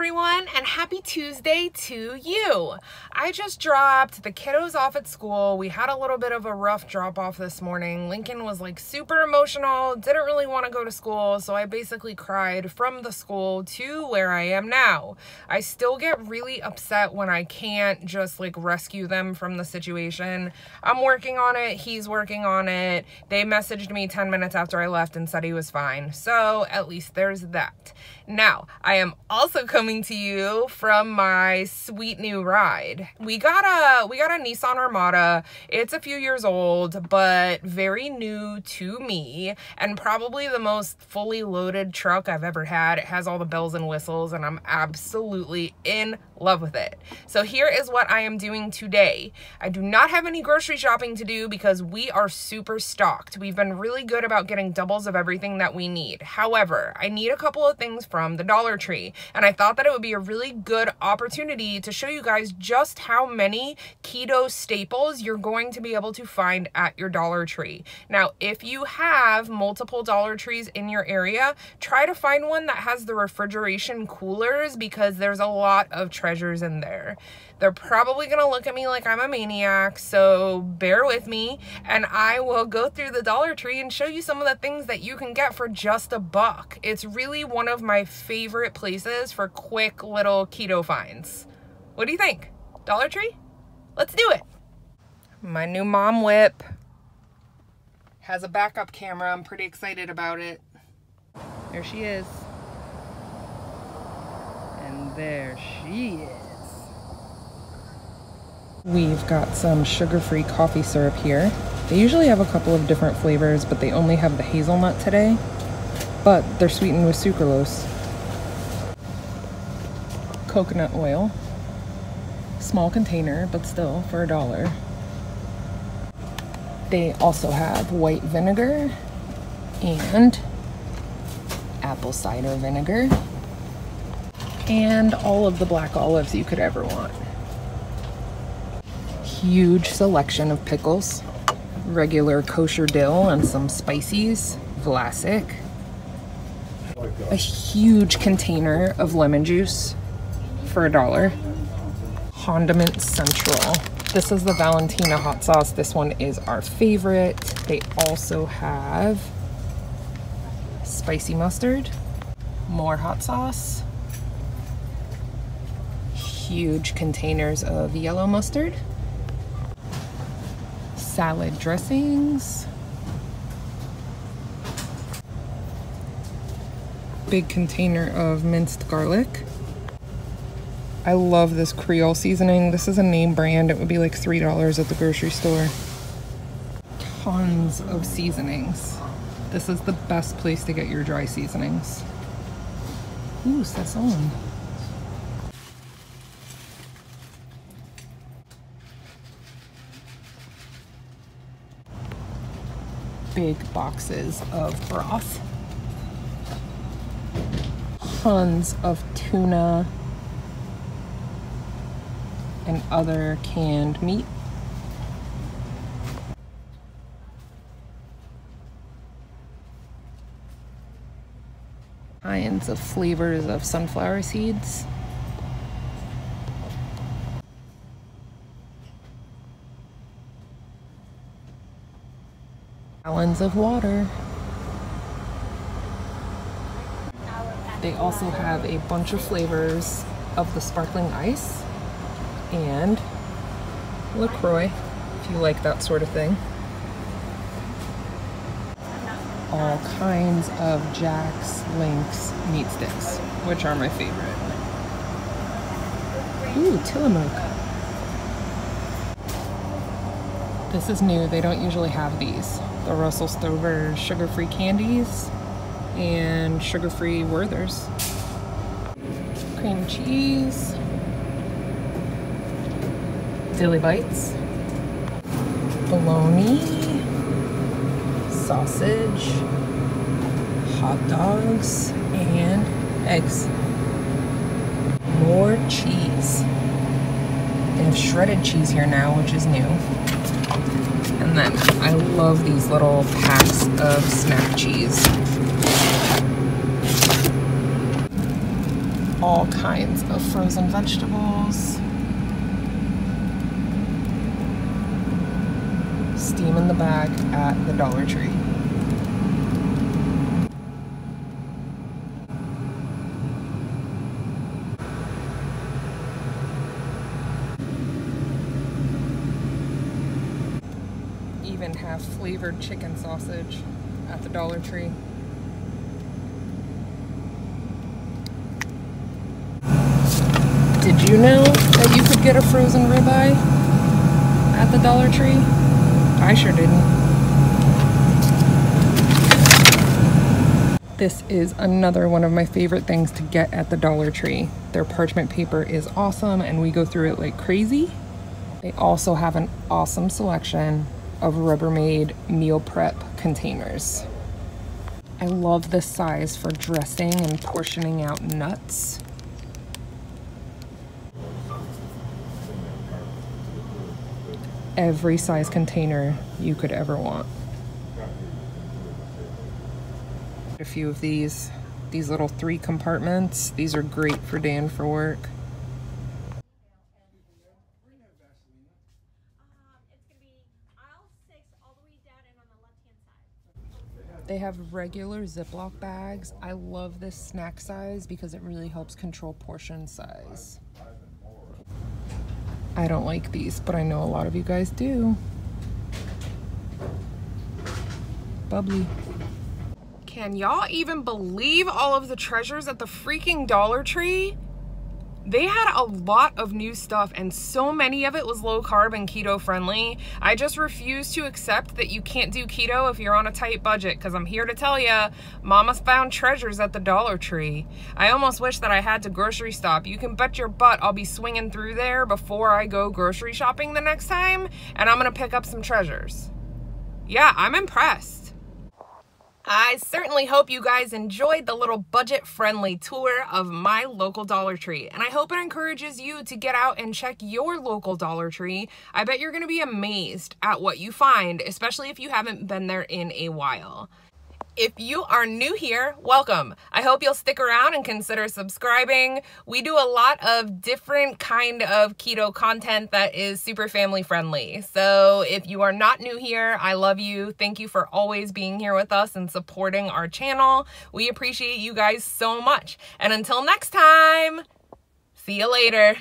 everyone, and happy Tuesday to you. I just dropped the kiddos off at school. We had a little bit of a rough drop off this morning. Lincoln was like super emotional, didn't really want to go to school, so I basically cried from the school to where I am now. I still get really upset when I can't just like rescue them from the situation. I'm working on it, he's working on it. They messaged me 10 minutes after I left and said he was fine, so at least there's that. Now, I am also coming to you from my sweet new ride. We got a we got a Nissan Armada. It's a few years old, but very new to me and probably the most fully loaded truck I've ever had. It has all the bells and whistles and I'm absolutely in love with it. So here is what I am doing today. I do not have any grocery shopping to do because we are super stocked. We've been really good about getting doubles of everything that we need. However, I need a couple of things from the Dollar Tree and I thought that it would be a really good opportunity to show you guys just how many keto staples you're going to be able to find at your Dollar Tree. Now, if you have multiple Dollar Trees in your area, try to find one that has the refrigeration coolers because there's a lot of treasures in there. They're probably gonna look at me like I'm a maniac, so bear with me and I will go through the Dollar Tree and show you some of the things that you can get for just a buck. It's really one of my favorite places for quick little keto finds. What do you think? Dollar Tree? Let's do it. My new mom whip has a backup camera. I'm pretty excited about it. There she is. And there she is. We've got some sugar-free coffee syrup here. They usually have a couple of different flavors, but they only have the hazelnut today. But they're sweetened with sucralose. Coconut oil. Small container, but still for a dollar. They also have white vinegar and apple cider vinegar and all of the black olives you could ever want. Huge selection of pickles, regular kosher dill and some spices, Vlasic. A huge container of lemon juice for a dollar. Condiment Central. This is the Valentina hot sauce. This one is our favorite. They also have spicy mustard, more hot sauce, huge containers of yellow mustard, salad dressings, big container of minced garlic. I love this Creole seasoning. This is a name brand. It would be like $3 at the grocery store. Tons of seasonings. This is the best place to get your dry seasonings. Ooh, sazon. Big boxes of broth. Tons of tuna and other canned meat. Kinds of flavors of sunflower seeds. Gallons of water. They also have a bunch of flavors of the sparkling ice and LaCroix, if you like that sort of thing. All kinds of Jack Link's meat sticks, which are my favorite. Ooh, Tillamook. This is new, they don't usually have these. The Russell Stover sugar-free candies and sugar-free Werthers. Cream cheese, Dilly Bites, bologna, sausage, hot dogs, and eggs. More cheese. They have shredded cheese here now, which is new. And then I love these little packs of snap cheese. all kinds of frozen vegetables. Steam in the bag at the Dollar Tree. Even have flavored chicken sausage at the Dollar Tree. Did you know that you could get a frozen ribeye at the Dollar Tree? I sure didn't. This is another one of my favorite things to get at the Dollar Tree. Their parchment paper is awesome and we go through it like crazy. They also have an awesome selection of Rubbermaid meal prep containers. I love this size for dressing and portioning out nuts. every size container you could ever want. A few of these, these little three compartments, these are great for Dan for work. They have regular Ziploc bags. I love this snack size because it really helps control portion size. I don't like these, but I know a lot of you guys do. Bubbly. Can y'all even believe all of the treasures at the freaking Dollar Tree? They had a lot of new stuff and so many of it was low carb and keto friendly. I just refuse to accept that you can't do keto if you're on a tight budget because I'm here to tell you, mama's found treasures at the Dollar Tree. I almost wish that I had to grocery stop. You can bet your butt I'll be swinging through there before I go grocery shopping the next time and I'm going to pick up some treasures. Yeah, I'm impressed. I certainly hope you guys enjoyed the little budget-friendly tour of my local Dollar Tree, and I hope it encourages you to get out and check your local Dollar Tree. I bet you're going to be amazed at what you find, especially if you haven't been there in a while. If you are new here, welcome. I hope you'll stick around and consider subscribing. We do a lot of different kind of keto content that is super family friendly. So if you are not new here, I love you. Thank you for always being here with us and supporting our channel. We appreciate you guys so much. And until next time, see you later.